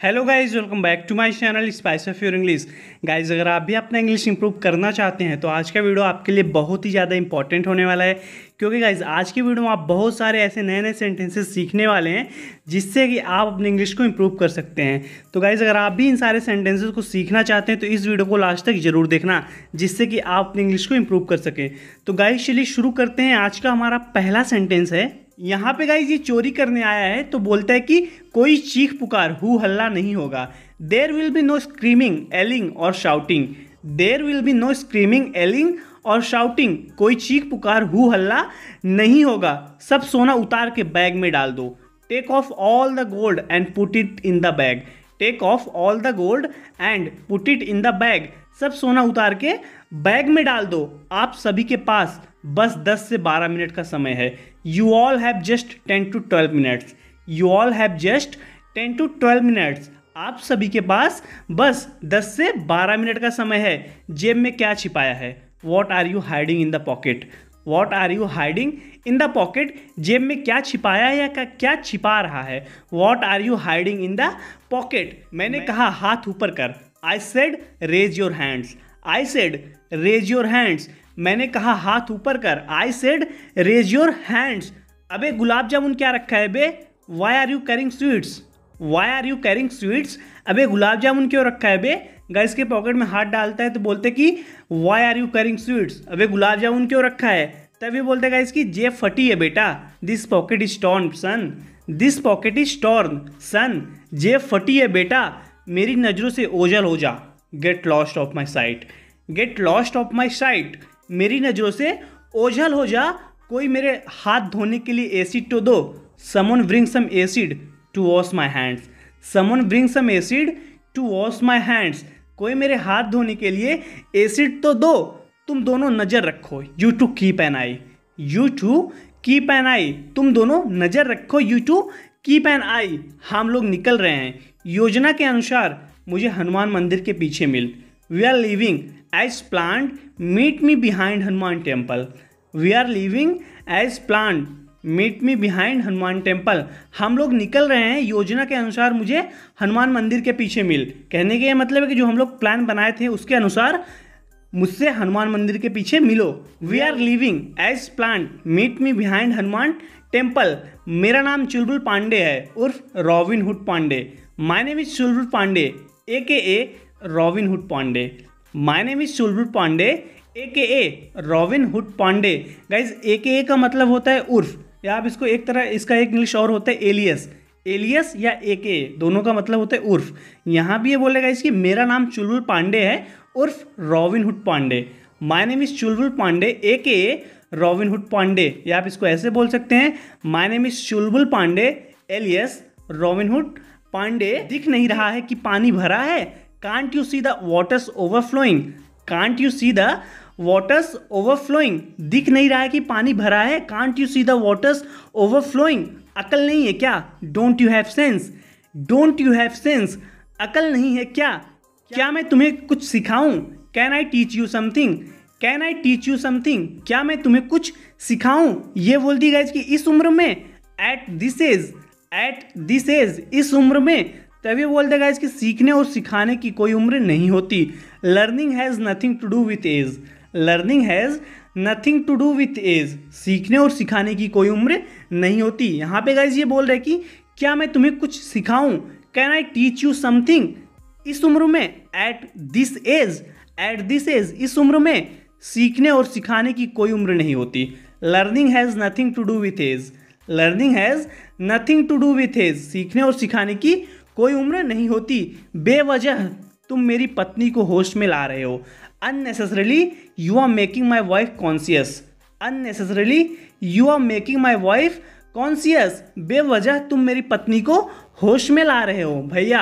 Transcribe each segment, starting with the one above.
Hello guys welcome back to my channel spice of your English guys अगर आप भी अपना इंग्लिश इंप्रूव करना चाहते हैं तो आज का वीडियो आपके लिए बहुत ही ज़्यादा इंपॉर्टेंट होने वाला है। क्योंकि गाइस आज की वीडियो में आप बहुत सारे ऐसे नए नए सेंटेंसेस सीखने वाले हैं, जिससे कि आप अपने इंग्लिश को इंप्रूव कर सकते हैं। तो गाइज़ अगर आप भी इन सारे सेंटेंसेज को सीखना चाहते हैं तो इस वीडियो को लास्ट तक ज़रूर देखना, जिससे कि आप अपने इंग्लिश को इम्प्रूव कर सकें। तो गाइज़ चलिए शुरू करते हैं। आज का हमारा पहला सेंटेंस है यहाँ पे गाइज़ ये चोरी करने आया है तो बोलता है कि कोई चीख पुकार, हु हल्ला नहीं होगा। There will be no screaming yelling or shouting there will be no screaming yelling or shouting कोई चीख पुकार, हु हल्ला नहीं होगा। सब सोना उतार के बैग में डाल दो। Take off all the gold and put it in the bag take off all the gold and put it in the bag सब सोना उतार के बैग में डाल दो। आप सभी के पास बस 10 से 12 मिनट का समय है। You all have just 10 to 12 minutes you all have just 10 to 12 minutes आप सभी के पास बस 10 से 12 मिनट का समय है। जेब में क्या छिपाया है? What are you hiding in the pocket what are you hiding in the pocket जेब में क्या छिपाया है या क्या छिपा रहा है? What are you hiding in the pocket मैंने कहा, हाथ ऊपर कर। I said raise your hands I said raise your hands मैंने कहा, हाथ ऊपर कर। I said raise your hands अबे गुलाब जामुन क्या रखा है बे? Why are you carrying sweets why are you carrying sweets अबे गुलाब जामुन क्यों रखा है बे? गैस के पॉकेट में हाथ डालता है तो बोलते कि why are you carrying sweets अबे गुलाब जामुन क्यों रखा है? तभी बोलते गाइस कि जेब फटी है बेटा। This pocket is torn son this pocket is torn son जेब फटी है बेटा। मेरी नज़रों से ओझल हो जा। Get lost of my sight get lost of my sight मेरी नज़रों से ओझल हो जा। कोई मेरे हाथ धोने के लिए एसिड तो दो। Someone bring some acid to wash my hands someone bring some acid to wash my hands कोई मेरे हाथ धोने के लिए एसिड तो दो। तुम दोनों नज़र रखो। You two keep an eye you two keep an eye तुम दोनों नज़र रखो। You two keep an eye हम लोग निकल रहे हैं। योजना के अनुसार मुझे हनुमान मंदिर के पीछे मिल। We are leaving as planned meet me behind Hanuman temple we are leaving as planned meet me behind Hanuman temple हम लोग निकल रहे हैं, योजना के अनुसार मुझे हनुमान मंदिर के पीछे मिल। कहने के मतलब है कि जो हम लोग प्लान बनाए थे, उसके अनुसार मुझसे हनुमान मंदिर के पीछे मिलो। We are leaving as plan meet me behind Hanuman temple मेरा नाम चुलबुल पांडे है, उर्फ़ Robin Hood Pandey. My name is Chulbul Pandey A K A Robin Hood Pandey. My name is Chulbul Pandey A K A Robin Hood Pandey. Guys A K A का मतलब होता है उर्फ़। या आप इसको एक तरह, इसका एक इंग्लिश और होता है एलियस। एलियस या ए के दोनों का मतलब होता है उर्फ़। यहाँ भी ये बोलेगा इसकी, मेरा नाम चुलबुल पांडे है, उर्फ़ Robin Hood Pandey. My name is Chulbul Pandey A K Robin Hood Pandey. या आप इसको ऐसे बोल सकते हैं, my name is Chulbul Pandey, alias Robin Hood Pandey. दिख नहीं रहा है कि पानी भरा है। Can't you see the waters overflowing can't you see the waters overflowing दिख नहीं रहा है कि पानी भरा है। Can't you see the waters overflowing अकल नहीं है क्या? Don't you have sense don't you have sense अकल नहीं है क्या? क्या मैं तुम्हें कुछ सिखाऊं? Can I teach you something can I teach you something क्या मैं तुम्हें कुछ सिखाऊं? ये बोल दी गई कि इस उम्र में at this age at this age इस उम्र में, तभी बोलते गाइज़ कि सीखने और सिखाने की कोई उम्र नहीं होती। Learning has nothing to do with age learning has nothing to do with age सीखने और सिखाने की कोई उम्र नहीं होती। यहाँ पे गाइज़ ये बोल रहे कि, क्या मैं तुम्हें कुछ सिखाऊं? Can I teach you something इस उम्र में at this age at this age इस उम्र में सीखने और सिखाने की कोई उम्र नहीं होती। Learning has nothing to do with age learning has nothing to do with age सीखने और सिखाने की कोई उम्र नहीं होती। बेवजह तुम मेरी पत्नी को होश में ला रहे हो। Unnecessarily you are making my wife conscious unnecessarily you are making my wife conscious बेवजह तुम मेरी पत्नी को होश में ला रहे हो। भैया,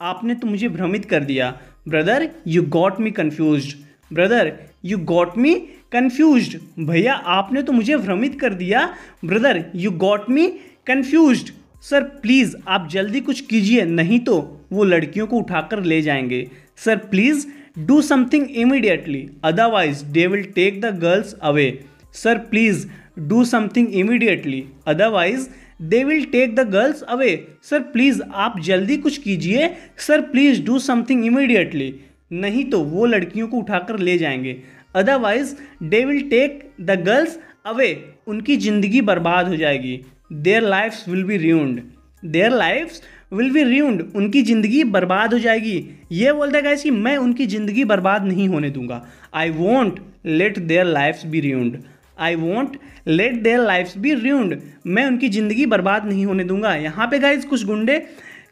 आपने तो मुझे भ्रमित कर दिया। Brother you got me confuse brother you got me confuse भैया, आपने तो मुझे भ्रमित कर दिया। Brother you got me confuse sir please आप जल्दी कुछ कीजिए, नहीं तो वो लड़कियों को उठाकर ले जाएँगे। Sir please do something immediately otherwise they will take the girls away sir please do something immediately otherwise they will take the girls away sir please आप जल्दी कुछ कीजिए। Sir please do something immediately नहीं तो वो लड़कियों को उठाकर ले जाएँगे। Otherwise they will take the girls away उनकी ज़िंदगी बर्बाद हो जाएगी। Their lives will be ruined their lives will be ruined उनकी ज़िंदगी बर्बाद हो जाएगी. ये बोलते हैं कि मैं उनकी ज़िंदगी बर्बाद नहीं होने दूँगा. I won't let their lives be ruined I won't let their lives be ruined मैं उनकी ज़िंदगी बर्बाद नहीं होने दूँगा. यहाँ पे गाइज़ कुछ गुंडे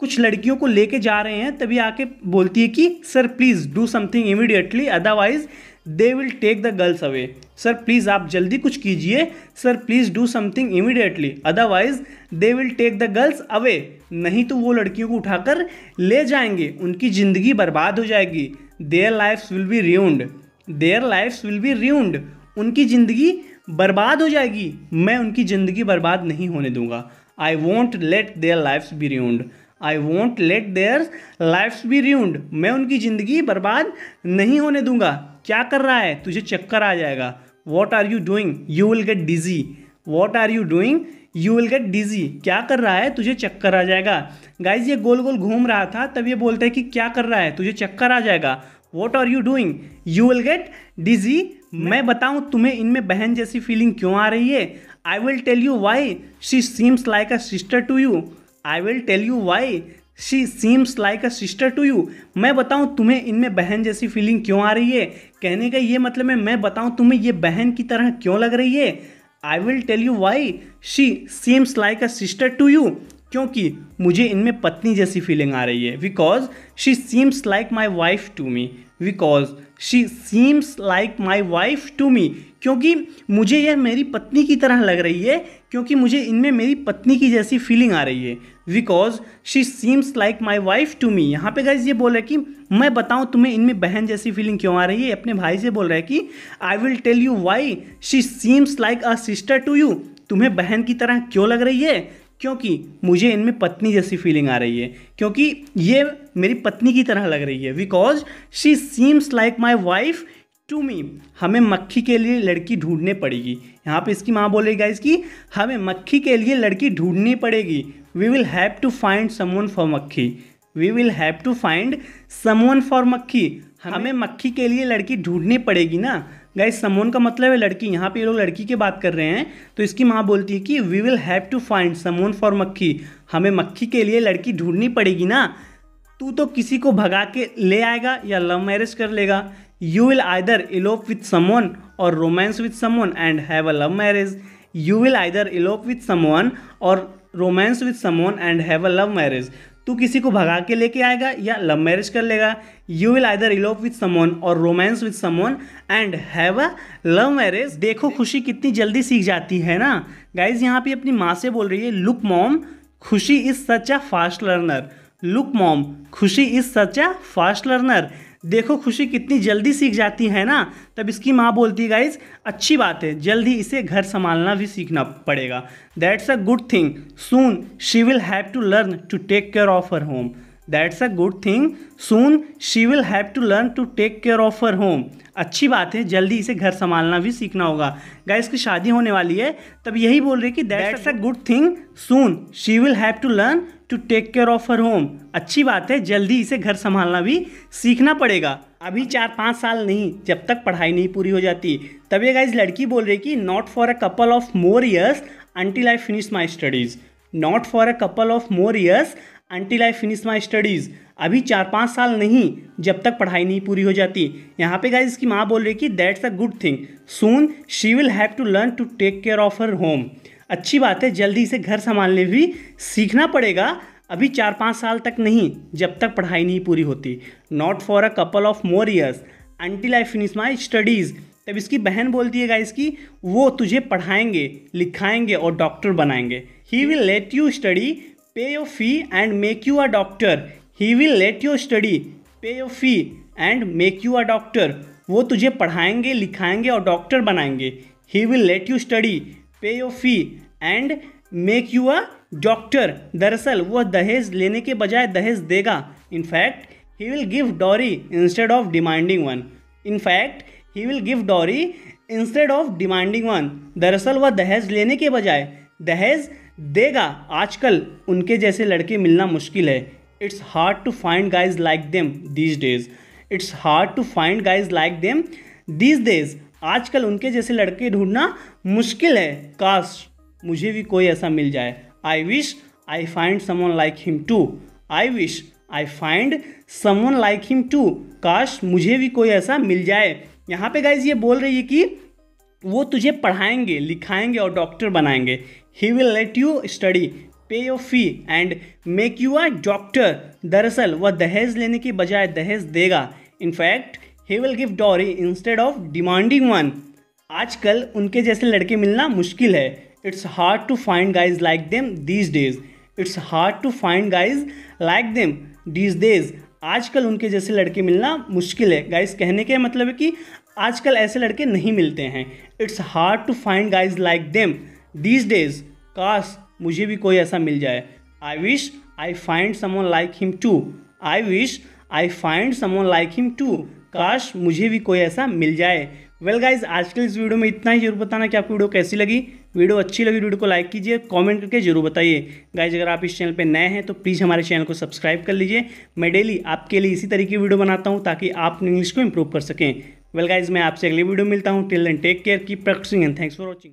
कुछ लड़कियों को लेके जा रहे हैं, तभी आके बोलती है कि sir please do something immediately otherwise they will take the girls away sir please आप जल्दी कुछ कीजिए। Sir please do something immediately otherwise they will take the girls away नहीं तो वो लड़कियों को उठाकर ले जाएँगे। उनकी ज़िंदगी बर्बाद हो जाएगी। Their lives will be ruined their lives will be ruined उनकी ज़िंदगी बर्बाद हो जाएगी। मैं उनकी ज़िंदगी बर्बाद नहीं होने दूँगा। I won't let their lives be ruined I won't let their lives be ruined मैं उनकी ज़िंदगी बर्बाद नहीं होने दूँगा। क्या कर रहा है? तुझे चक्कर आ जाएगा। What are you doing you will get dizzy what are you doing you will get dizzy क्या कर रहा है? तुझे चक्कर आ जाएगा। गाइज़ ये गोल गोल घूम रहा था, तब ये बोलते हैं कि क्या कर रहा है? तुझे चक्कर आ जाएगा। What are you doing you will get dizzy मैं बताऊँ तुम्हें, इनमें बहन जैसी फीलिंग क्यों आ रही है? I will tell you why she seems like a sister to you I will tell you why she seems like a sister to you मैं बताऊँ तुम्हें इनमें बहन जैसी फीलिंग क्यों आ रही है? कहने का ये मतलब है, मैं बताऊँ तुम्हें ये बहन की तरह क्यों लग रही है? I will tell you why she seems like a sister to you क्योंकि मुझे इनमें पत्नी जैसी फीलिंग आ रही है. Because she seems like my wife to me because she seems like my wife to me क्योंकि मुझे यह मेरी पत्नी की तरह लग रही है, क्योंकि मुझे इनमें मेरी पत्नी की जैसी फीलिंग आ रही है। Because she seems like my wife to me यहाँ पे गाइज़ ये बोल रहा कि मैं बताऊँ तुम्हें इनमें बहन जैसी फीलिंग क्यों आ रही है? अपने भाई से बोल रहा है कि I will tell you why she seems like a sister to you तुम्हें बहन की तरह क्यों लग रही है? क्योंकि मुझे इनमें पत्नी जैसी फीलिंग आ रही है। क्योंकि ये मेरी पत्नी की तरह लग रही है। Because she seems like my wife to me हमें मक्खी के लिए लड़की ढूंढनी पड़ेगी। यहाँ पे इसकी माँ बोल रही कि हमें मक्खी के लिए लड़की ढूंढनी पड़ेगी। We will have to find someone for Makkhi. We will have to find someone for Makkhi. हमें मक्खी के लिए लड़की ढूंढनी पड़ेगी ना? गाइस समोन का मतलब है लड़की। यहाँ पे ये लोग लड़की की बात कर रहे हैं तो इसकी माँ बोलती है कि we will have to find someone for Makkhi हमें मक्खी के लिए लड़की ढूंढनी पड़ेगी ना। तू तो किसी को भगा के ले आएगा या लव मैरिज कर लेगा। You will either elope with someone or romance with someone and have a love marriage you will either elope with someone or romance with someone and have a love marriage तू किसी को भगा के लेके आएगा या लव मैरिज कर लेगा। You will either elope with someone or romance with someone and have a love marriage देखो खुशी कितनी जल्दी सीख जाती है ना? गाइज़ यहाँ पे अपनी माँ से बोल रही है look mom Khushi is such a fast learner look mom Khushi is such a fast learner देखो खुशी कितनी जल्दी सीख जाती है ना? तब इसकी माँ बोलती है गाइज़ अच्छी बात है, जल्दी इसे घर संभालना भी सीखना पड़ेगा. That's a good thing soon she will have to learn to take care of her home that's a good thing soon she will have to learn to take care of her home अच्छी बात है जल्दी इसे घर संभालना भी सीखना होगा। गाइस की शादी होने वाली है तब यही बोल रही कि that's a good thing soon she will have to learn to take care of her home अच्छी बात है जल्दी इसे घर संभालना भी सीखना पड़ेगा। अभी चार पाँच साल नहीं जब तक पढ़ाई नहीं पूरी हो जाती। तब ये गाइज़ लड़की बोल रही कि not for a couple of more years until I finish my studies not for a couple of more years until I finish my studies अभी चार पाँच साल नहीं, जब तक पढ़ाई नहीं पूरी हो जाती। यहाँ पे गाइज़ इसकी माँ बोल रही कि that's a good thing soon she will have to learn to take care of her home अच्छी बात है, जल्दी इसे घर संभालने भी सीखना पड़ेगा। अभी चार पाँच साल तक नहीं, जब तक पढ़ाई नहीं पूरी होती। Not for a couple of more years until I finish my studies तब इसकी बहन बोलती है गाइस की, वो तुझे पढ़ाएँगे, लिखाएँगे और डॉक्टर बनाएँगे। He will let you study pay your fee and make you a doctor he will let you study pay your fee and make you a doctor वो तुझे पढ़ाएँगे, लिखाएँगे और डॉक्टर बनाएँगे. He will let you study pay your fee and make you a doctor दरअसल, वह दहेज लेने के बजाय दहेज देगा. In fact he will give dowry instead of demanding one in fact he will give dowry instead of demanding one दरअसल, वह दहेज लेने के बजाय दहेज देगा। आजकल उनके जैसे लड़के मिलना मुश्किल है। It's hard to find guys like them these days it's hard to find guys like them these days आजकल उनके जैसे लड़के ढूंढना मुश्किल है। काश मुझे भी कोई ऐसा मिल जाए। I wish I find someone like him too I wish I find someone like him too काश मुझे भी कोई ऐसा मिल जाए। यहाँ पे गाइज़ ये बोल रही है कि वो तुझे पढ़ाएँगे, लिखाएँगे और डॉक्टर बनाएँगे। He will let you study pay your fee and make you a doctor दरअसल, वह दहेज लेने की बजाय दहेज देगा। In fact he will give dowry instead of demanding one आजकल उनके जैसे लड़के मिलना मुश्किल है। It's hard to find guys like them these days it's hard to find guys like them these days आजकल उनके जैसे लड़के मिलना मुश्किल है। गाइज़ कहने के मतलब है कि आजकल ऐसे लड़के नहीं मिलते हैं। It's hard to find guys like them. These days, काश मुझे भी कोई ऐसा मिल जाए। I wish I find someone like him too. I wish I find someone like him too. काश मुझे भी कोई ऐसा मिल जाए। वेल well गाइज़ आज के इस वीडियो में इतना ही। ज़रूर बताना कि आपको वीडियो कैसी लगी। वीडियो अच्छी लगी, वीडियो को लाइक कीजिए, कमेंट करके ज़रूर बताइए। गाइज़ अगर आप इस चैनल पे नए हैं तो प्लीज़ हमारे चैनल को सब्सक्राइब कर लीजिए। मैं डेली आपके लिए इसी तरीके की वीडियो बनाता हूँ ताकि आप इंग्लिश को इम्प्रूव कर सकें। वेल गाइज़ मैं आपसे अगली वीडियो मिलता हूँ. Till then take care keep practicing and thanks for watching